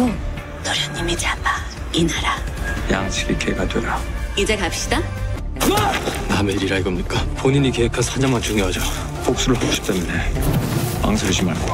않고 도련님이 잡아 이 나라. 양식이 개가 되라. 이제 갑시다. 남의 일이라 이겁니까? 본인이 계획한 사냥만 중요하죠. 복수를 하고 싶다면 망설이지 말고